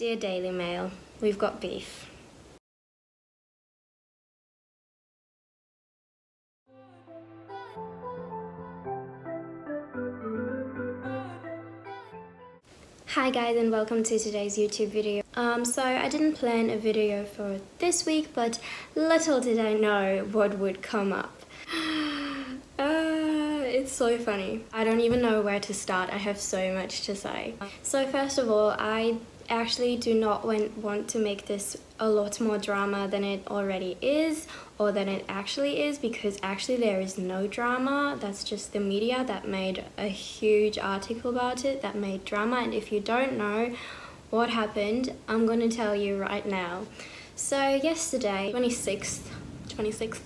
Dear Daily Mail, we've got beef. Hi guys and welcome to today's YouTube video. Um, so I didn't plan a video for this week but little did I know what would come up. Uh, it's so funny. I don't even know where to start. I have so much to say. So first of all, I actually do not want to make this a lot more drama than it already is or than it actually is because actually there is no drama. That's just the media that made a huge article about it that made drama. And if you don't know what happened I'm going to tell you right now. So yesterday 26th 26th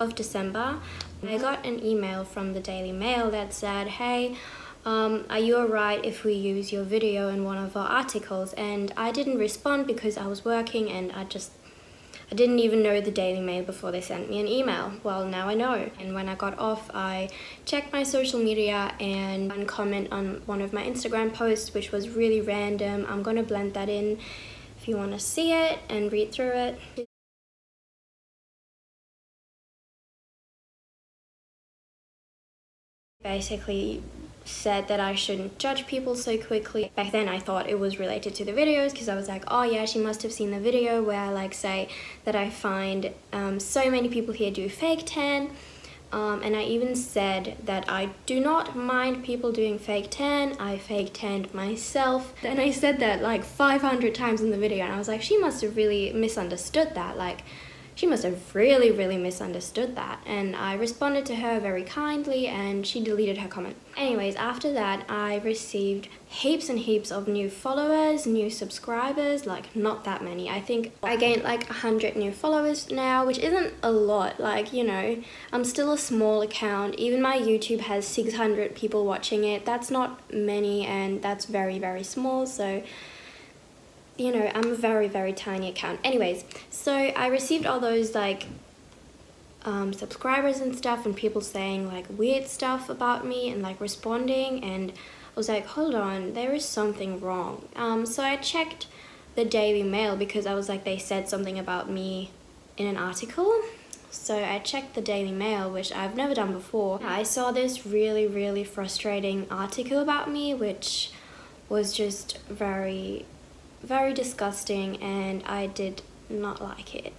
of December I got an email from the Daily Mail that said hey um, are you alright if we use your video in one of our articles? And I didn't respond because I was working and I just, I didn't even know the Daily Mail before they sent me an email. Well, now I know. And when I got off, I checked my social media and one comment on one of my Instagram posts, which was really random. I'm gonna blend that in if you wanna see it and read through it. basically said that I shouldn't judge people so quickly. Back then I thought it was related to the videos because I was like, oh yeah, she must have seen the video where I like say that I find um, so many people here do fake tan. Um, and I even said that I do not mind people doing fake tan. I fake tanned myself. And I said that like 500 times in the video and I was like, she must have really misunderstood that. Like, she must have really, really misunderstood that. And I responded to her very kindly and she deleted her comment. Anyways, after that, I received heaps and heaps of new followers, new subscribers, like not that many. I think I gained like 100 new followers now, which isn't a lot. Like, you know, I'm still a small account. Even my YouTube has 600 people watching it. That's not many and that's very, very small. So you know, I'm a very, very tiny account. Anyways, so I received all those like um, subscribers and stuff and people saying like weird stuff about me and like responding and I was like, hold on, there is something wrong. Um, so I checked the Daily Mail because I was like, they said something about me in an article. So I checked the Daily Mail, which I've never done before. I saw this really, really frustrating article about me, which was just very very disgusting and I did not like it.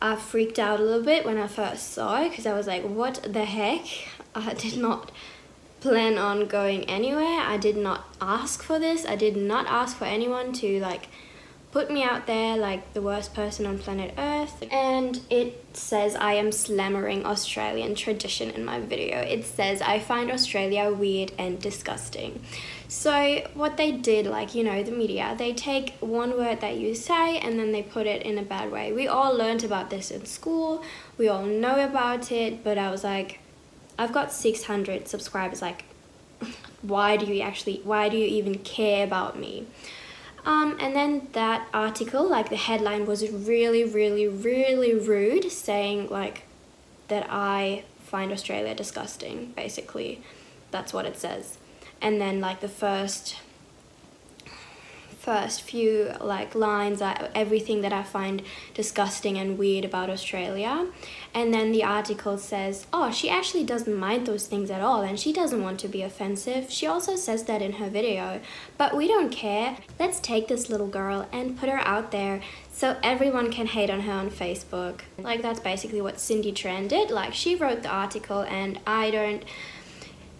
I freaked out a little bit when I first saw it because I was like, what the heck? I did not plan on going anywhere. I did not ask for this. I did not ask for anyone to like put me out there like the worst person on planet Earth. And it says I am slammering Australian tradition in my video. It says I find Australia weird and disgusting. So what they did, like, you know, the media, they take one word that you say and then they put it in a bad way. We all learned about this in school. We all know about it, but I was like, I've got 600 subscribers. Like, why do you actually, why do you even care about me? Um, and then that article, like the headline was really, really, really rude, saying like that I find Australia disgusting, basically. That's what it says. And then like the first first few like lines are everything that I find disgusting and weird about Australia. And then the article says, oh, she actually doesn't mind those things at all and she doesn't want to be offensive. She also says that in her video, but we don't care. Let's take this little girl and put her out there so everyone can hate on her on Facebook. Like that's basically what Cindy Tran did. Like she wrote the article and I don't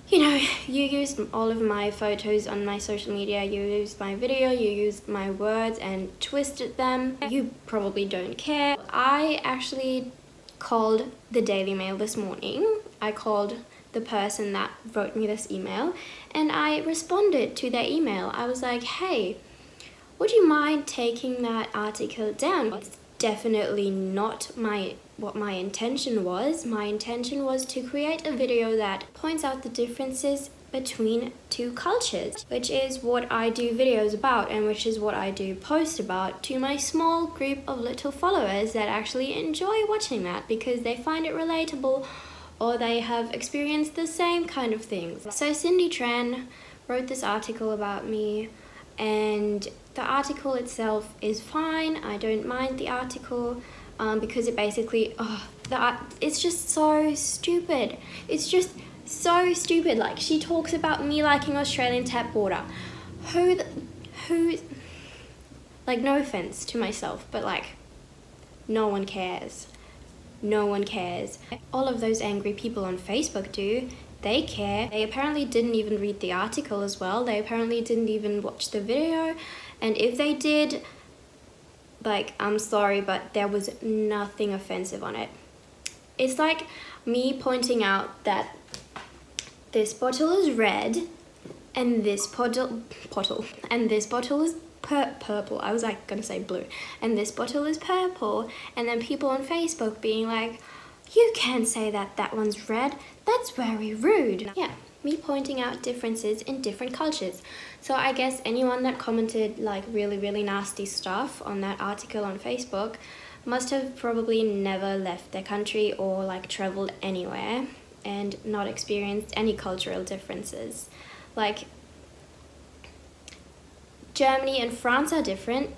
you know, you used all of my photos on my social media, you used my video, you used my words and twisted them. You probably don't care. I actually called the Daily Mail this morning. I called the person that wrote me this email and I responded to their email. I was like, hey, would you mind taking that article down? It's definitely not my what my intention was. My intention was to create a video that points out the differences between two cultures, which is what I do videos about and which is what I do post about to my small group of little followers that actually enjoy watching that because they find it relatable or they have experienced the same kind of things. So Cindy Tran wrote this article about me and the article itself is fine. I don't mind the article um, because it basically, oh, the, it's just so stupid. It's just so stupid. Like she talks about me liking Australian tap water. Who, the, who, like no offense to myself, but like no one cares. No one cares. All of those angry people on Facebook do. They care. They apparently didn't even read the article as well. They apparently didn't even watch the video. And if they did, like, I'm sorry, but there was nothing offensive on it. It's like me pointing out that this bottle is red and this bottle, bottle, and this bottle is pur purple. I was like gonna say blue. And this bottle is purple. And then people on Facebook being like, you can't say that that one's red. That's very rude. Yeah, me pointing out differences in different cultures. So I guess anyone that commented like really, really nasty stuff on that article on Facebook must have probably never left their country or like traveled anywhere and not experienced any cultural differences. Like Germany and France are different.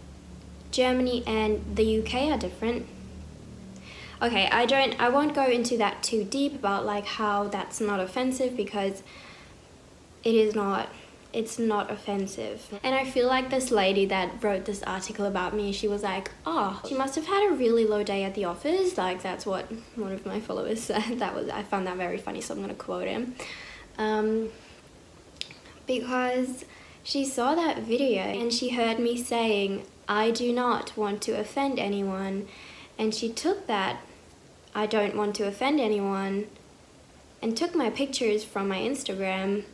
Germany and the UK are different. Okay, I don't I won't go into that too deep about like how that's not offensive because it is not it's not offensive. And I feel like this lady that wrote this article about me, she was like, oh, she must have had a really low day at the office. Like that's what one of my followers said. That was I found that very funny, so I'm gonna quote him. Um, because she saw that video and she heard me saying, I do not want to offend anyone. And she took that, I don't want to offend anyone, and took my pictures from my Instagram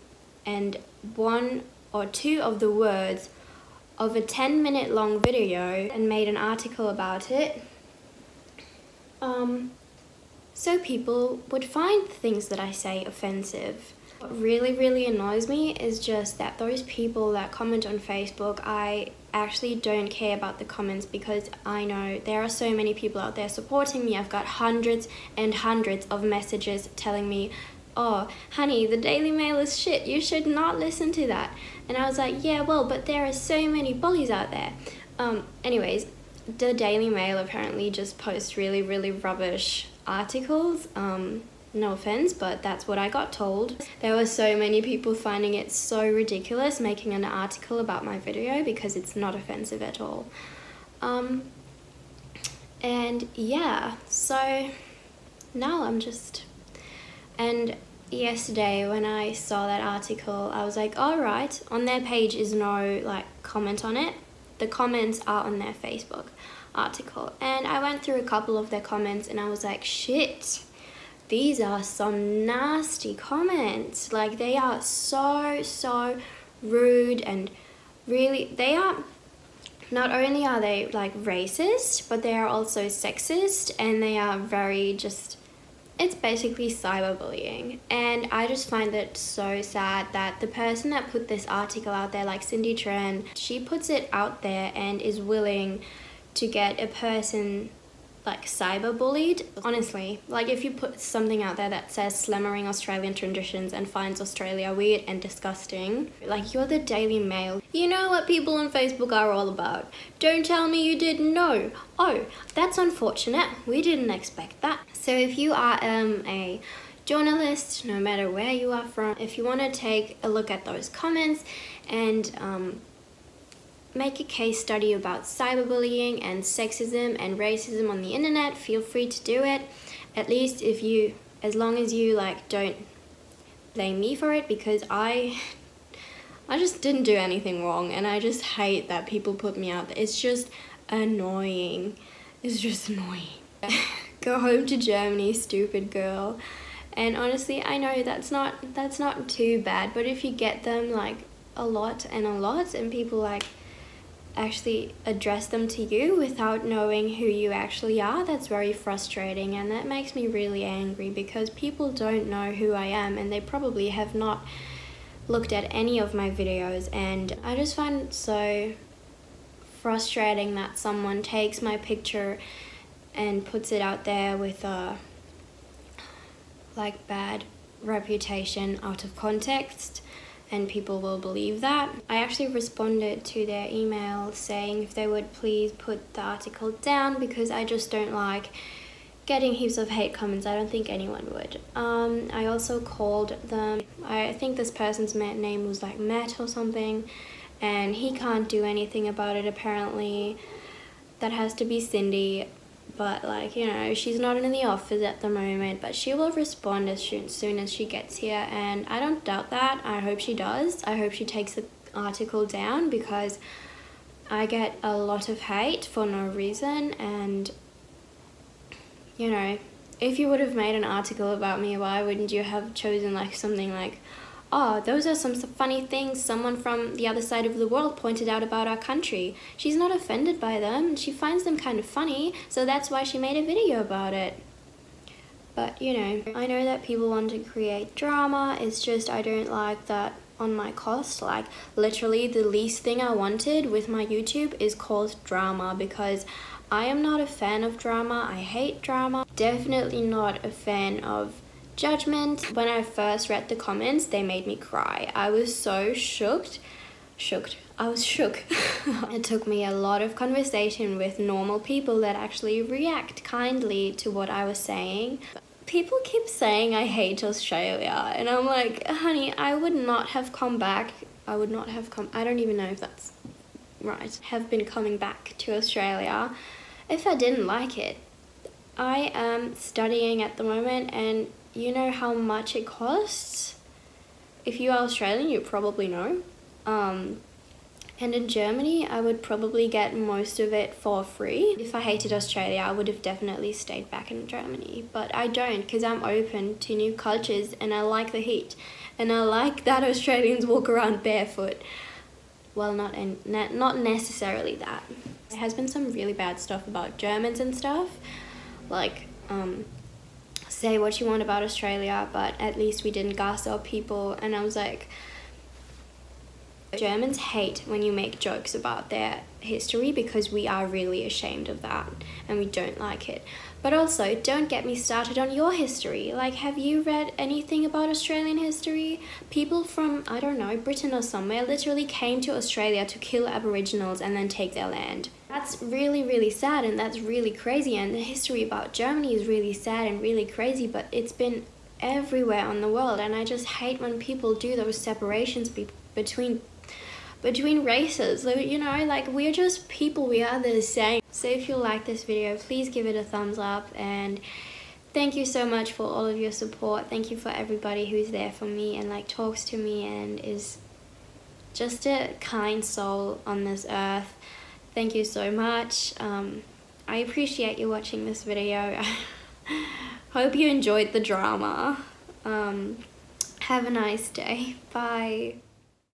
and one or two of the words of a 10 minute long video and made an article about it. Um, so people would find things that I say offensive. What really, really annoys me is just that those people that comment on Facebook, I actually don't care about the comments because I know there are so many people out there supporting me. I've got hundreds and hundreds of messages telling me, oh, honey, the Daily Mail is shit. You should not listen to that. And I was like, yeah, well, but there are so many bullies out there. Um, anyways, the Daily Mail apparently just posts really, really rubbish articles. Um, no offense, but that's what I got told. There were so many people finding it so ridiculous making an article about my video because it's not offensive at all. Um, and yeah, so now I'm just... And yesterday when I saw that article, I was like, alright, on their page is no like comment on it. The comments are on their Facebook article. And I went through a couple of their comments and I was like, shit these are some nasty comments. Like they are so, so rude and really, they are, not only are they like racist, but they are also sexist and they are very just, it's basically cyberbullying. And I just find it so sad that the person that put this article out there, like Cindy Tran, she puts it out there and is willing to get a person like cyberbullied. Honestly, like if you put something out there that says slammering Australian traditions and finds Australia weird and disgusting, like you're the Daily Mail. You know what people on Facebook are all about. Don't tell me you didn't know. Oh, that's unfortunate. We didn't expect that. So if you are um, a journalist, no matter where you are from, if you want to take a look at those comments and um, make a case study about cyberbullying and sexism and racism on the internet, feel free to do it. At least if you, as long as you like don't blame me for it because I, I just didn't do anything wrong and I just hate that people put me out there. It's just annoying. It's just annoying. Go home to Germany, stupid girl. And honestly, I know that's not that's not too bad, but if you get them like a lot and a lot and people like actually address them to you without knowing who you actually are, that's very frustrating and that makes me really angry because people don't know who I am and they probably have not looked at any of my videos and I just find it so frustrating that someone takes my picture and puts it out there with a like bad reputation out of context and people will believe that. I actually responded to their email saying if they would please put the article down because I just don't like getting heaps of hate comments. I don't think anyone would. Um, I also called them. I think this person's name was like Matt or something and he can't do anything about it apparently. That has to be Cindy but like you know she's not in the office at the moment but she will respond as soon as she gets here and i don't doubt that. I hope she does. I hope she takes the article down because i get a lot of hate for no reason and you know if you would have made an article about me why wouldn't you have chosen like something like oh, those are some funny things someone from the other side of the world pointed out about our country. She's not offended by them, she finds them kind of funny, so that's why she made a video about it. But, you know, I know that people want to create drama, it's just I don't like that on my cost. Like, literally, the least thing I wanted with my YouTube is called drama because I am not a fan of drama, I hate drama. Definitely not a fan of judgment. When I first read the comments, they made me cry. I was so shooked. Shooked. I was shook. it took me a lot of conversation with normal people that actually react kindly to what I was saying. People keep saying I hate Australia, and I'm like, honey, I would not have come back. I would not have come. I don't even know if that's right. Have been coming back to Australia if I didn't like it. I am studying at the moment, and you know how much it costs? If you are Australian, you probably know. Um, and in Germany, I would probably get most of it for free. If I hated Australia, I would have definitely stayed back in Germany. But I don't because I'm open to new cultures and I like the heat. And I like that Australians walk around barefoot. Well, not, in, not necessarily that. There has been some really bad stuff about Germans and stuff. Like, um, say what you want about Australia, but at least we didn't gas our people. And I was like, Germans hate when you make jokes about their history because we are really ashamed of that and we don't like it. But also, don't get me started on your history. Like, have you read anything about Australian history? People from, I don't know, Britain or somewhere literally came to Australia to kill Aboriginals and then take their land. That's really, really sad and that's really crazy. And the history about Germany is really sad and really crazy, but it's been everywhere on the world. And I just hate when people do those separations be between between races. You know, like we're just people, we are the same. So if you like this video, please give it a thumbs up and thank you so much for all of your support. Thank you for everybody who's there for me and like talks to me and is just a kind soul on this earth. Thank you so much. Um, I appreciate you watching this video. Hope you enjoyed the drama. Um, have a nice day. Bye.